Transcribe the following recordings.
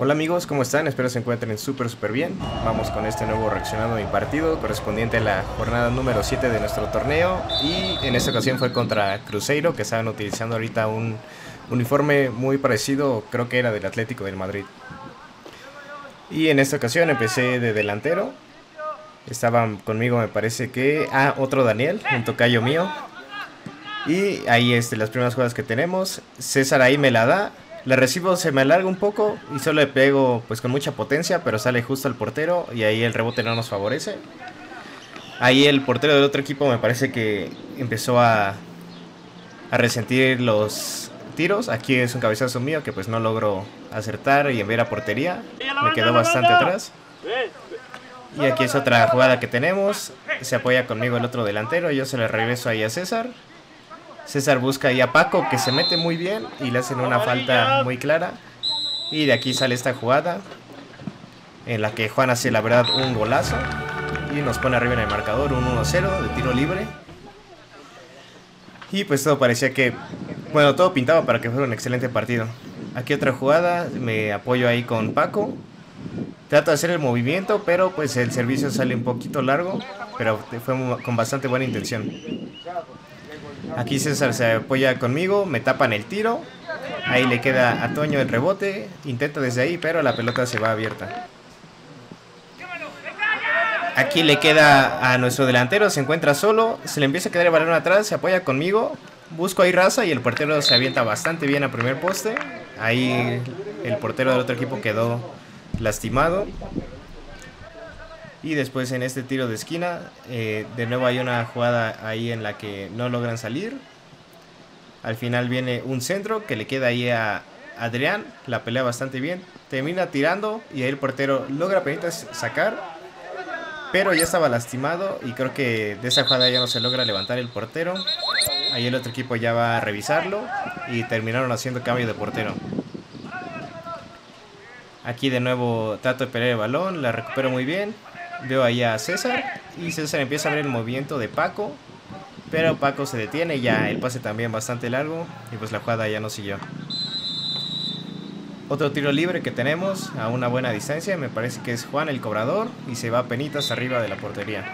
Hola amigos, ¿cómo están? Espero se encuentren súper súper bien. Vamos con este nuevo reaccionado de mi partido correspondiente a la jornada número 7 de nuestro torneo y en esta ocasión fue contra Cruzeiro que estaban utilizando ahorita un uniforme muy parecido, creo que era del Atlético del Madrid. Y en esta ocasión empecé de delantero. Estaban conmigo me parece que... Ah, otro Daniel, un tocayo mío. Y ahí este, las primeras jugadas que tenemos. César ahí me la da le recibo, se me alarga un poco y solo le pego pues con mucha potencia, pero sale justo al portero y ahí el rebote no nos favorece. Ahí el portero del otro equipo me parece que empezó a, a resentir los tiros. Aquí es un cabezazo mío que pues no logro acertar y enviar a portería. Me quedó bastante atrás. Y aquí es otra jugada que tenemos. Se apoya conmigo el otro delantero. Yo se le regreso ahí a César. César busca ahí a Paco que se mete muy bien y le hacen una falta muy clara. Y de aquí sale esta jugada en la que Juan hace la verdad un golazo y nos pone arriba en el marcador un 1-0 de tiro libre. Y pues todo parecía que, bueno, todo pintaba para que fuera un excelente partido. Aquí otra jugada, me apoyo ahí con Paco. Trato de hacer el movimiento, pero pues el servicio sale un poquito largo, pero fue con bastante buena intención. Aquí César se apoya conmigo, me tapan el tiro. Ahí le queda a Toño el rebote. Intenta desde ahí, pero la pelota se va abierta. Aquí le queda a nuestro delantero, se encuentra solo, se le empieza a quedar el balón atrás, se apoya conmigo, busco ahí raza y el portero se avienta bastante bien a primer poste. Ahí el portero del otro equipo quedó lastimado. Y después en este tiro de esquina, eh, de nuevo hay una jugada ahí en la que no logran salir. Al final viene un centro que le queda ahí a Adrián, la pelea bastante bien. Termina tirando y ahí el portero logra apenas sacar. Pero ya estaba lastimado y creo que de esa jugada ya no se logra levantar el portero. Ahí el otro equipo ya va a revisarlo y terminaron haciendo cambio de portero. Aquí de nuevo trato de pelear el balón, la recupero muy bien. Veo ahí a César y César empieza a ver el movimiento de Paco. Pero Paco se detiene, ya el pase también bastante largo y pues la jugada ya no siguió. Otro tiro libre que tenemos a una buena distancia, me parece que es Juan el cobrador y se va penitas arriba de la portería.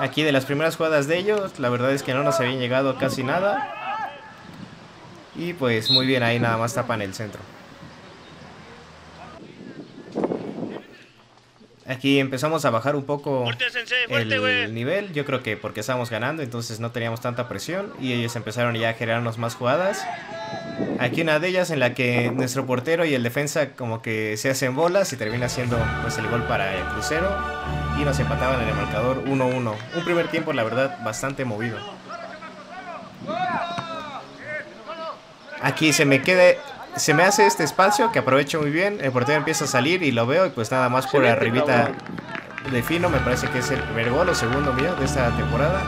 Aquí de las primeras jugadas de ellos, la verdad es que no nos habían llegado casi nada. Y pues muy bien, ahí nada más tapan el centro. Aquí empezamos a bajar un poco el nivel, yo creo que porque estábamos ganando, entonces no teníamos tanta presión y ellos empezaron ya a generarnos más jugadas. Aquí una de ellas en la que nuestro portero y el defensa como que se hacen bolas y termina siendo pues el gol para el crucero y nos empataban en el marcador 1-1. Un primer tiempo la verdad bastante movido. Aquí se me queda se me hace este espacio que aprovecho muy bien. El portero empieza a salir y lo veo y pues nada más por arribita defino. Me parece que es el primer gol o segundo mío de esta temporada.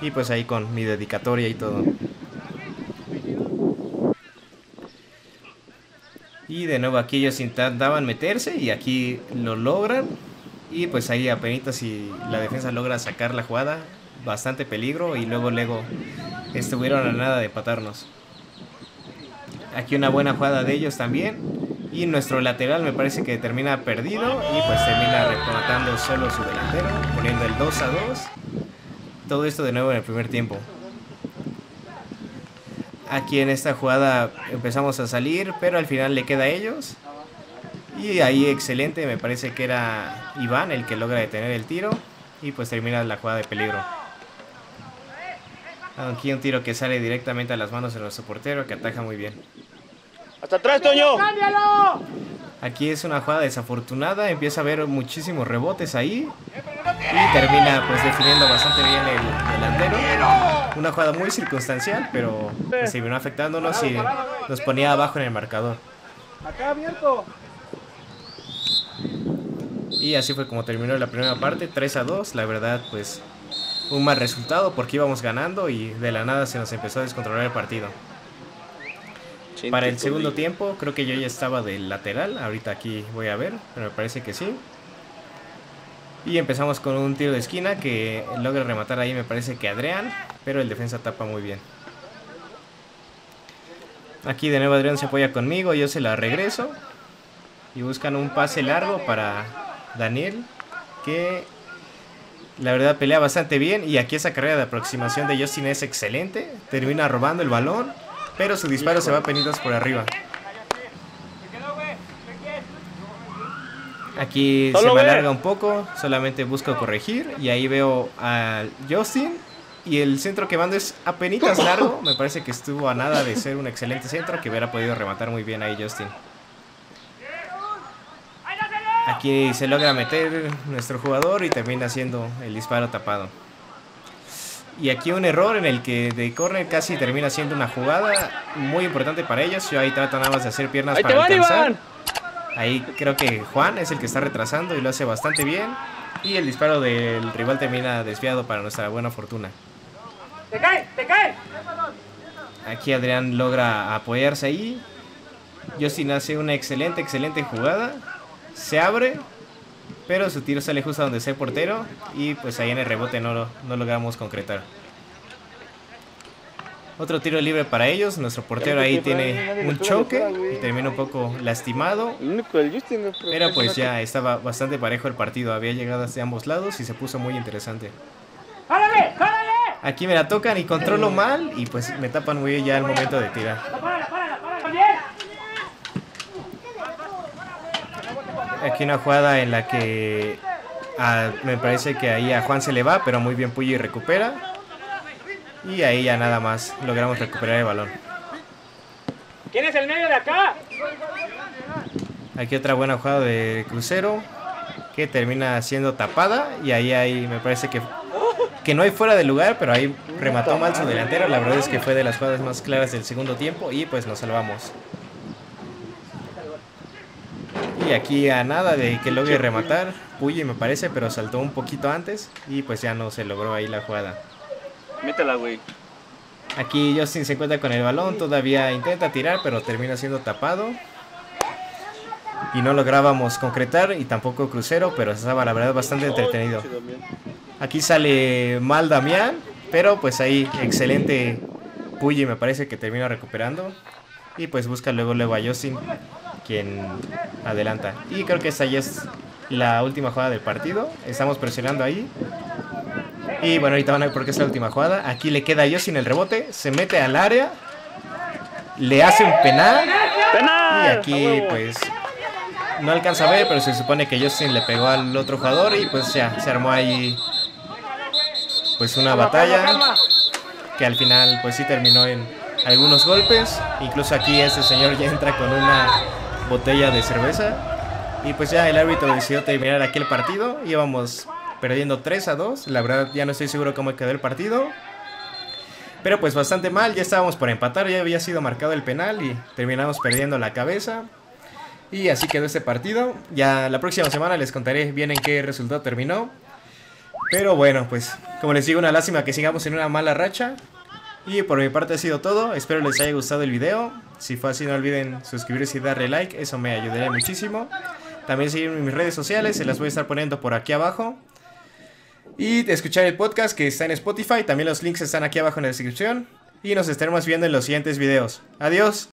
Y pues ahí con mi dedicatoria y todo. Y de nuevo aquí ellos intentaban meterse y aquí lo logran. Y pues ahí apenas si la defensa logra sacar la jugada. Bastante peligro y luego luego estuvieron a nada de patarnos. Aquí una buena jugada de ellos también. Y nuestro lateral me parece que termina perdido y pues termina rematando solo su delantero, poniendo el 2 a 2. Todo esto de nuevo en el primer tiempo. Aquí en esta jugada empezamos a salir, pero al final le queda a ellos. Y ahí excelente, me parece que era Iván el que logra detener el tiro. Y pues termina la jugada de peligro. Aquí un tiro que sale directamente a las manos de nuestro portero que ataja muy bien. ¡Hasta atrás, Toño! Aquí es una jugada desafortunada, empieza a haber muchísimos rebotes ahí y termina pues definiendo bastante bien el delantero. Una jugada muy circunstancial, pero pues, se vino afectándonos y nos ponía abajo en el marcador. Acá abierto. Y así fue como terminó la primera parte, 3 a 2, la verdad pues un mal resultado porque íbamos ganando y de la nada se nos empezó a descontrolar el partido. Para el segundo tiempo creo que yo ya estaba del lateral, ahorita aquí voy a ver, pero me parece que sí. Y empezamos con un tiro de esquina que logra rematar ahí me parece que Adrián, pero el defensa tapa muy bien. Aquí de nuevo Adrián se apoya conmigo, yo se la regreso. Y buscan un pase largo para Daniel, que la verdad pelea bastante bien. Y aquí esa carrera de aproximación de Justin es excelente. Termina robando el balón, pero su disparo se va penitas por arriba. Aquí se me alarga un poco, solamente busco corregir y ahí veo a Justin y el centro que mando es apenas largo, me parece que estuvo a nada de ser un excelente centro que hubiera podido rematar muy bien ahí Justin. Aquí se logra meter nuestro jugador y termina haciendo el disparo tapado. Y aquí un error en el que de corner casi termina siendo una jugada muy importante para ellos. Yo ahí trato nada más de hacer piernas para alcanzar. Ahí creo que Juan es el que está retrasando y lo hace bastante bien. Y el disparo del rival termina desviado para nuestra buena fortuna. ¡Te cae! ¡Te cae! Aquí Adrián logra apoyarse ahí. Justin hace una excelente, excelente jugada. Se abre, pero su tiro sale justo donde está el portero. Y pues ahí en el rebote no, lo, no logramos concretar. Otro tiro libre para ellos. Nuestro portero ahí tiene un choque y termina un poco lastimado. Pero pues ya estaba bastante parejo el partido. Había llegado hacia ambos lados y se puso muy interesante. Aquí me la tocan y controlo mal y pues me tapan muy bien ya el momento de tirar. Aquí una jugada en la que me parece que ahí a Juan se le va, pero muy bien Puyi recupera. Y ahí ya nada más logramos recuperar el balón. ¿Quién es el medio de acá? Aquí otra buena jugada de crucero que termina siendo tapada y ahí ahí me parece que que no hay fuera de lugar, pero ahí remató mal su delantero. La verdad es que fue de las jugadas más claras del segundo tiempo y pues nos salvamos. Y aquí a nada de que logre rematar, Puyi me parece, pero saltó un poquito antes y pues ya no se logró ahí la jugada. Métela, güey. Aquí Justin se encuentra con el balón, todavía intenta tirar, pero termina siendo tapado. Y no lográbamos concretar y tampoco crucero, pero estaba la verdad bastante entretenido. Aquí sale mal Damián, pero pues ahí excelente Puyi me parece que termina recuperando. Y pues busca luego, luego a Justin, quien adelanta. Y creo que esta ya es la última jugada del partido. Estamos presionando ahí. Y bueno, ahorita van a ver por qué es la última jugada. Aquí le queda a Justin el rebote. Se mete al área. Le hace un penal. Y aquí pues no alcanza a ver, pero se supone que Justin le pegó al otro jugador y pues ya se armó ahí pues una batalla que al final pues sí terminó en algunos golpes. Incluso aquí este señor ya entra con una botella de cerveza. Y pues ya el árbitro decidió terminar aquel partido. Íbamos perdiendo 3 a 2. La verdad ya no estoy seguro cómo quedó el partido. Pero pues bastante mal, ya estábamos por empatar, ya había sido marcado el penal y terminamos perdiendo la cabeza. Y así quedó este partido. Ya la próxima semana les contaré bien en qué resultado terminó. Pero bueno, pues como les digo, una lástima que sigamos en una mala racha. Y por mi parte ha sido todo, espero les haya gustado el video. Si fue así no olviden suscribirse y darle like, eso me ayudaría muchísimo. También seguirme en mis redes sociales, se las voy a estar poniendo por aquí abajo. Y escuchar el podcast que está en Spotify, también los links están aquí abajo en la descripción. Y nos estaremos viendo en los siguientes videos. Adiós.